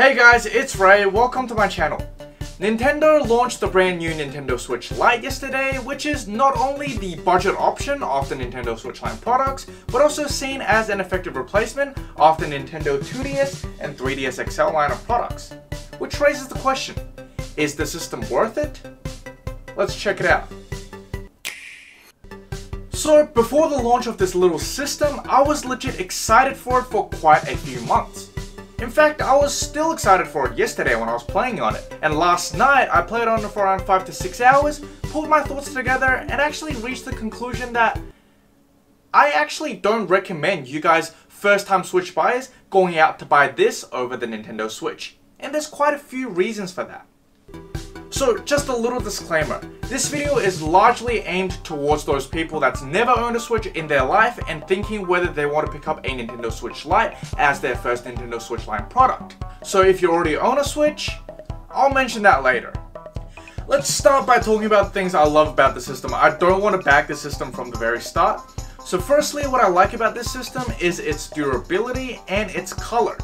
Hey guys, it's Ray, welcome to my channel. Nintendo launched the brand new Nintendo Switch Lite yesterday, which is not only the budget option of the Nintendo Switch line products, but also seen as an effective replacement of the Nintendo 2DS and 3DS XL line of products. Which raises the question, is the system worth it? Let's check it out. So before the launch of this little system, I was legit excited for it for quite a few months. In fact, I was still excited for it yesterday when I was playing on it. And last night, I played on it for around 5 to 6 hours, pulled my thoughts together, and actually reached the conclusion that I actually don't recommend you guys first time Switch buyers going out to buy this over the Nintendo Switch. And there's quite a few reasons for that. So just a little disclaimer, this video is largely aimed towards those people that's never owned a Switch in their life and thinking whether they want to pick up a Nintendo Switch Lite as their first Nintendo Switch line product. So if you already own a Switch, I'll mention that later. Let's start by talking about things I love about the system. I don't want to back the system from the very start. So firstly, what I like about this system is its durability and its color.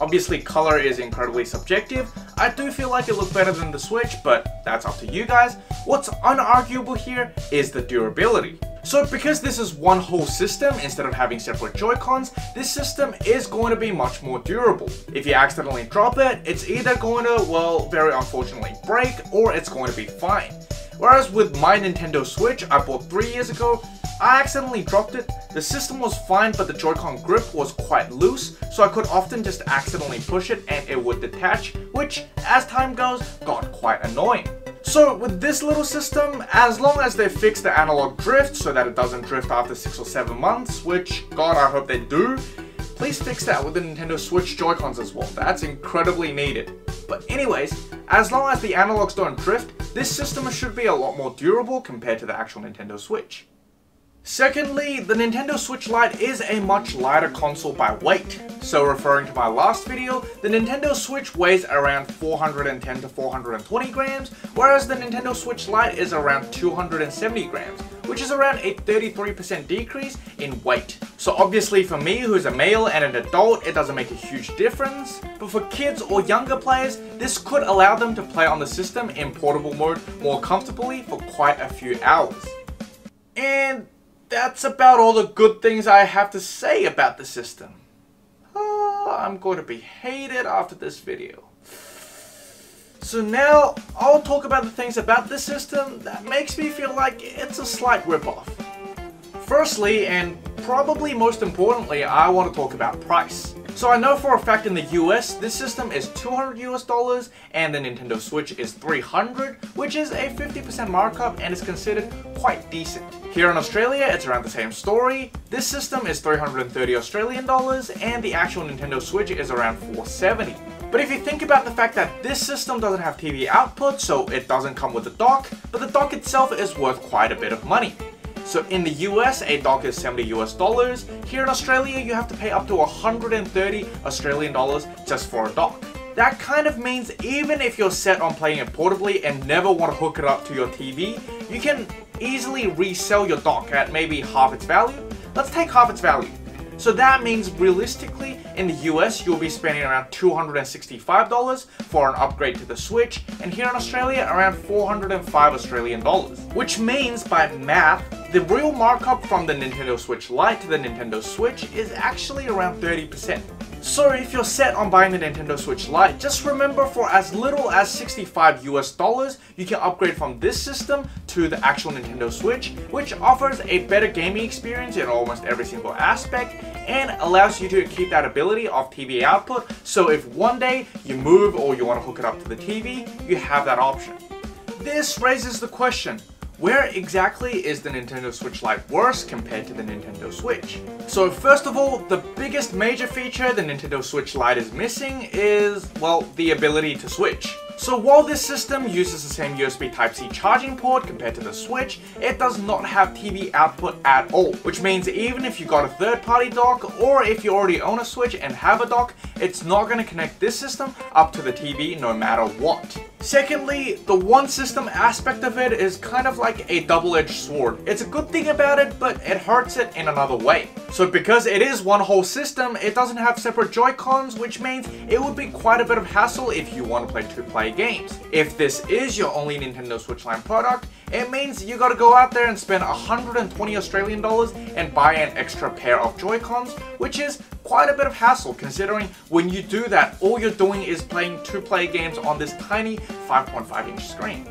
Obviously color is incredibly subjective. I do feel like it looked better than the Switch, but that's up to you guys. What's unarguable here is the durability. So because this is one whole system instead of having separate Joy-Cons, this system is going to be much more durable. If you accidentally drop it, it's either going to, well, very unfortunately break or it's going to be fine. Whereas with my Nintendo Switch I bought 3 years ago, I accidentally dropped it, the system was fine but the Joy-Con grip was quite loose, so I could often just accidentally push it and it would detach, which as time goes, got quite annoying. So with this little system, as long as they fix the analog drift so that it doesn't drift after 6 or 7 months, which god I hope they do, please fix that with the Nintendo Switch Joy-Cons as well, that's incredibly needed. But anyways, as long as the analogs don't drift, this system should be a lot more durable compared to the actual Nintendo Switch. Secondly, the Nintendo Switch Lite is a much lighter console by weight. So referring to my last video, the Nintendo Switch weighs around 410 to 420 grams, whereas the Nintendo Switch Lite is around 270 grams, which is around a 33% decrease in weight. So obviously for me who's a male and an adult, it doesn't make a huge difference, but for kids or younger players, this could allow them to play on the system in portable mode more comfortably for quite a few hours. And that's about all the good things I have to say about the system. Oh, I'm going to be hated after this video. So now, I'll talk about the things about this system that makes me feel like it's a slight ripoff. Firstly, and probably most importantly, I want to talk about price. So I know for a fact in the US, this system is 200 US dollars and the Nintendo Switch is 300, which is a 50% markup and is considered quite decent. Here in Australia, it's around the same story. This system is 330 Australian dollars and the actual Nintendo Switch is around 470. But if you think about the fact that this system doesn't have TV output, so it doesn't come with a dock, but the dock itself is worth quite a bit of money. So in the US, a dock is 70 US dollars. Here in Australia, you have to pay up to 130 Australian dollars just for a dock. That kind of means even if you're set on playing it portably and never want to hook it up to your TV, you can easily resell your dock at maybe half its value. Let's take half its value. So that means realistically, in the US, you'll be spending around $265 for an upgrade to the Switch, and here in Australia, around 405 Australian dollars. Which means, by math, the real markup from the Nintendo Switch Lite to the Nintendo Switch is actually around 30%. So if you're set on buying the Nintendo Switch Lite, just remember for as little as 65 US dollars, you can upgrade from this system to the actual Nintendo Switch, which offers a better gaming experience in almost every single aspect and allows you to keep that ability of TV output. So if one day you move or you want to hook it up to the TV, you have that option. This raises the question, where exactly is the Nintendo Switch Lite worse compared to the Nintendo Switch? So first of all, the biggest major feature the Nintendo Switch Lite is missing is, well, the ability to switch. So while this system uses the same USB Type-C charging port compared to the Switch, it does not have TV output at all, which means even if you got a third-party dock, or if you already own a Switch and have a dock, it's not going to connect this system up to the TV no matter what. Secondly, the one system aspect of it is kind of like a double-edged sword. It's a good thing about it, but it hurts it in another way. So because it is one whole system, it doesn't have separate Joy-Cons, which means it would be quite a bit of hassle if you want to play two-player games. If this is your only Nintendo Switch Line product, it means you gotta go out there and spend 120 Australian dollars and buy an extra pair of Joy-Cons, which is quite a bit of hassle considering when you do that, all you're doing is playing two-player games on this tiny 5.5 inch screen.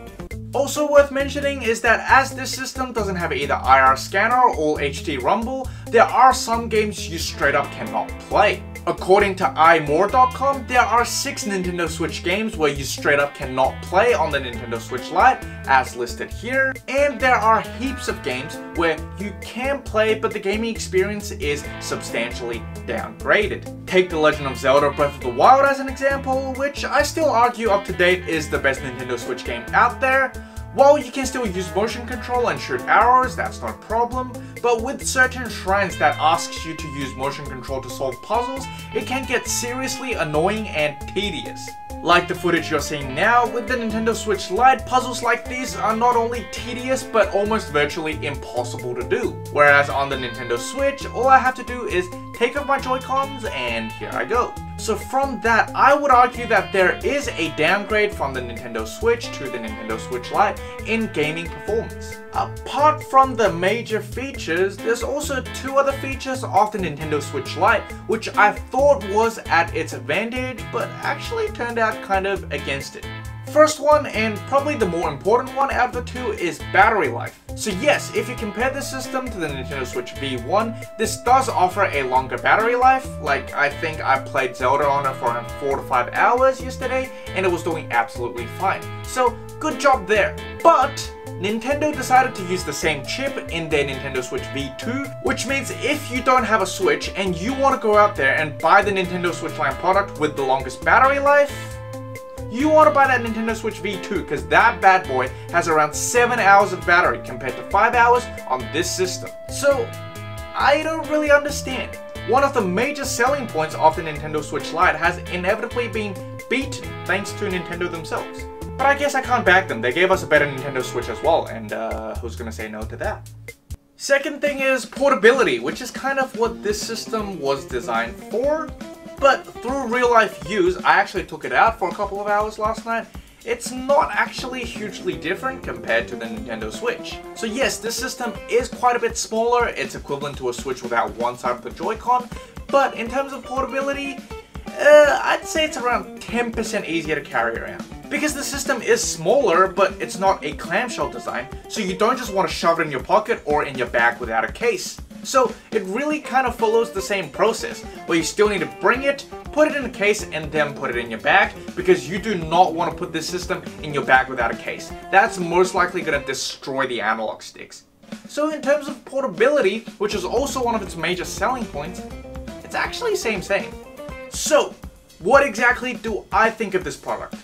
Also worth mentioning is that as this system doesn't have either IR scanner or HD rumble, there are some games you straight up cannot play. According to imore.com, there are 6 Nintendo Switch games where you straight up cannot play on the Nintendo Switch Lite, as listed here, and there are heaps of games where you can play but the gaming experience is substantially downgraded. Take The Legend of Zelda Breath of the Wild as an example, which I still argue up to date is the best Nintendo Switch game out there, while you can still use motion control and shoot arrows, that's not a problem, but with certain shrines that asks you to use motion control to solve puzzles, it can get seriously annoying and tedious. Like the footage you're seeing now, with the Nintendo Switch Lite, puzzles like these are not only tedious but almost virtually impossible to do. Whereas on the Nintendo Switch, all I have to do is take off my Joy-Cons and here I go. So from that, I would argue that there is a downgrade from the Nintendo Switch to the Nintendo Switch Lite in gaming performance. Apart from the major features, there's also two other features of the Nintendo Switch Lite which I thought was at its advantage, but actually turned out kind of against it. First one, and probably the more important one out of the two, is battery life. So yes, if you compare this system to the Nintendo Switch V1, this does offer a longer battery life. Like, I think I played Zelda on it for around 4 to 5 hours yesterday, and it was doing absolutely fine. So, good job there. But, Nintendo decided to use the same chip in their Nintendo Switch V2, which means if you don't have a Switch and you want to go out there and buy the Nintendo Switch line product with the longest battery life, you want to buy that Nintendo Switch V2 because that bad boy has around 7 hours of battery compared to 5 hours on this system. So, I don't really understand. One of the major selling points of the Nintendo Switch Lite has inevitably been beaten thanks to Nintendo themselves. But I guess I can't back them, they gave us a better Nintendo Switch as well, and uh, who's gonna say no to that? Second thing is portability, which is kind of what this system was designed for, but through real life use, I actually took it out for a couple of hours last night, it's not actually hugely different compared to the Nintendo Switch. So yes, this system is quite a bit smaller, it's equivalent to a Switch without one side of the Joy-Con, but in terms of portability, uh, I'd say it's around 10% easier to carry around. Because the system is smaller, but it's not a clamshell design, so you don't just want to shove it in your pocket or in your bag without a case. So it really kind of follows the same process, where you still need to bring it, put it in a case, and then put it in your bag, because you do not want to put this system in your bag without a case. That's most likely going to destroy the analog sticks. So in terms of portability, which is also one of its major selling points, it's actually the same same. So, what exactly do I think of this product?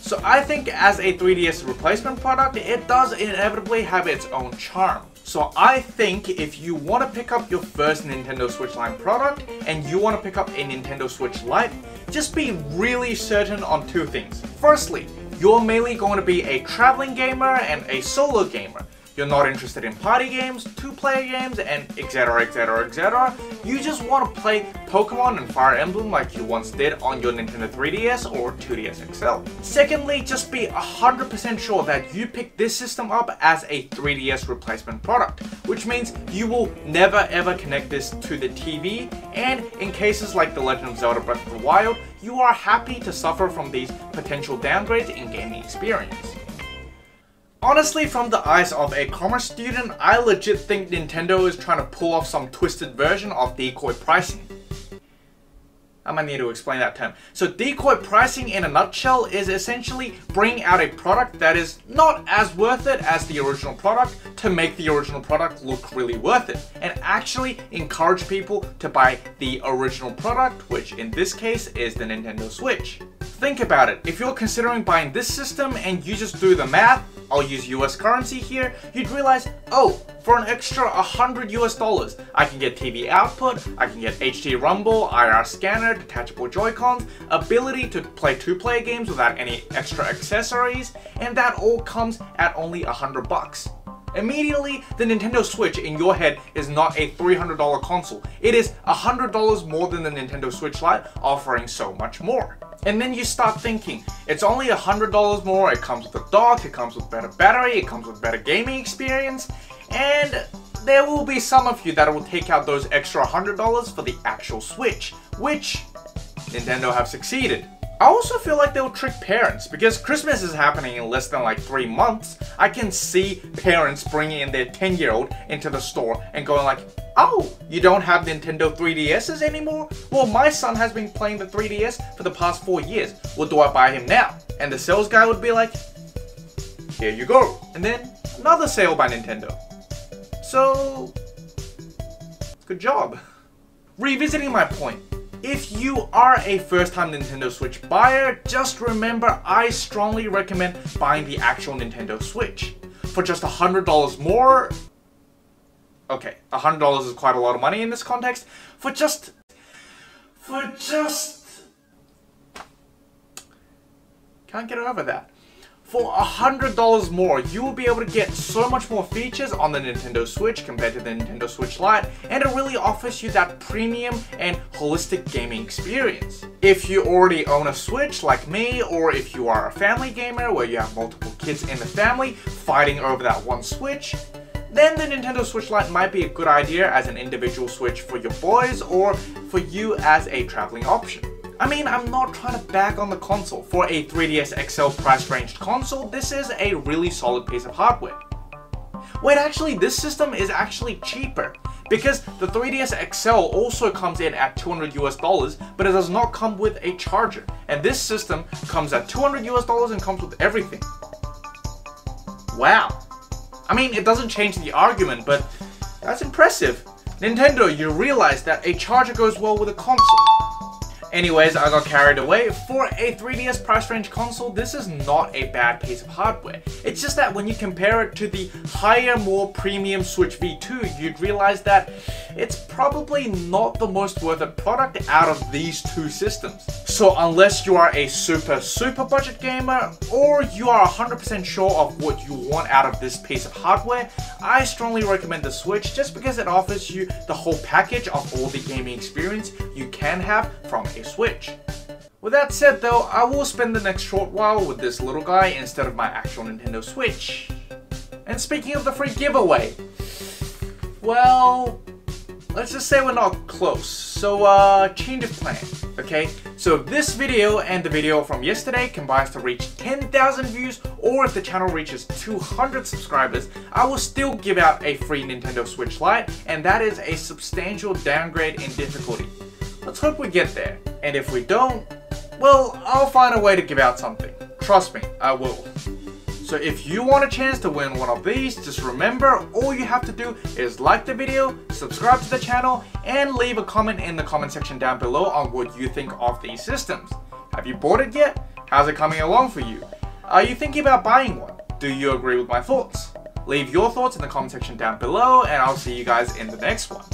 So I think as a 3DS replacement product, it does inevitably have its own charm. So I think if you want to pick up your first Nintendo Switch Line product and you want to pick up a Nintendo Switch Lite, just be really certain on two things. Firstly, you're mainly going to be a traveling gamer and a solo gamer you're not interested in party games, two-player games, and etc, etc, etc. You just want to play Pokemon and Fire Emblem like you once did on your Nintendo 3DS or 2DS XL. Secondly, just be 100% sure that you pick this system up as a 3DS replacement product, which means you will never ever connect this to the TV, and in cases like The Legend of Zelda Breath of the Wild, you are happy to suffer from these potential downgrades in gaming experience. Honestly, from the eyes of a commerce student, I legit think Nintendo is trying to pull off some twisted version of decoy pricing. I might need to explain that term. So decoy pricing in a nutshell is essentially bring out a product that is not as worth it as the original product to make the original product look really worth it and actually encourage people to buy the original product, which in this case is the Nintendo Switch. Think about it, if you're considering buying this system and you just do the math, I'll use US currency here, you'd realize, oh, for an extra 100 US dollars, I can get TV output, I can get HD rumble, IR scanner, detachable Joy-Cons, ability to play two-player games without any extra accessories, and that all comes at only 100 bucks. Immediately, the Nintendo Switch in your head is not a $300 console. It is $100 more than the Nintendo Switch Lite, offering so much more. And then you start thinking, it's only $100 more, it comes with a dock, it comes with better battery, it comes with better gaming experience, and there will be some of you that will take out those extra $100 for the actual Switch, which Nintendo have succeeded. I also feel like they'll trick parents because Christmas is happening in less than like three months. I can see parents bringing in their 10 year old into the store and going like, Oh, you don't have Nintendo 3DSs anymore? Well, my son has been playing the 3DS for the past four years. What do I buy him now? And the sales guy would be like, Here you go. And then another sale by Nintendo. So, good job. Revisiting my point, if you are a first-time Nintendo Switch buyer, just remember I strongly recommend buying the actual Nintendo Switch. For just $100 more, okay, $100 is quite a lot of money in this context, for just, for just, can't get over that. For $100 more, you will be able to get so much more features on the Nintendo Switch compared to the Nintendo Switch Lite, and it really offers you that premium and holistic gaming experience. If you already own a Switch like me, or if you are a family gamer where you have multiple kids in the family fighting over that one Switch, then the Nintendo Switch Lite might be a good idea as an individual Switch for your boys or for you as a traveling option. I mean, I'm not trying to bag on the console. For a 3DS XL price ranged console, this is a really solid piece of hardware. Wait, actually, this system is actually cheaper because the 3DS XL also comes in at 200 US dollars, but it does not come with a charger. And this system comes at 200 US dollars and comes with everything. Wow. I mean, it doesn't change the argument, but that's impressive. Nintendo, you realize that a charger goes well with a console. Anyways, I got carried away. For a 3DS price range console, this is not a bad piece of hardware. It's just that when you compare it to the higher, more premium Switch V2, you'd realize that it's probably not the most worth it product out of these two systems. So unless you are a super, super budget gamer, or you are 100% sure of what you want out of this piece of hardware, I strongly recommend the Switch just because it offers you the whole package of all the gaming experience you can have from a Switch. With that said though, I will spend the next short while with this little guy instead of my actual Nintendo Switch. And speaking of the free giveaway, well, let's just say we're not close. So, uh, change of plan, okay? So if this video and the video from yesterday combines to reach 10,000 views, or if the channel reaches 200 subscribers, I will still give out a free Nintendo Switch Lite, and that is a substantial downgrade in difficulty. Let's hope we get there. And if we don't, well, I'll find a way to give out something. Trust me, I will. So if you want a chance to win one of these, just remember all you have to do is like the video, subscribe to the channel, and leave a comment in the comment section down below on what you think of these systems. Have you bought it yet? How's it coming along for you? Are you thinking about buying one? Do you agree with my thoughts? Leave your thoughts in the comment section down below, and I'll see you guys in the next one.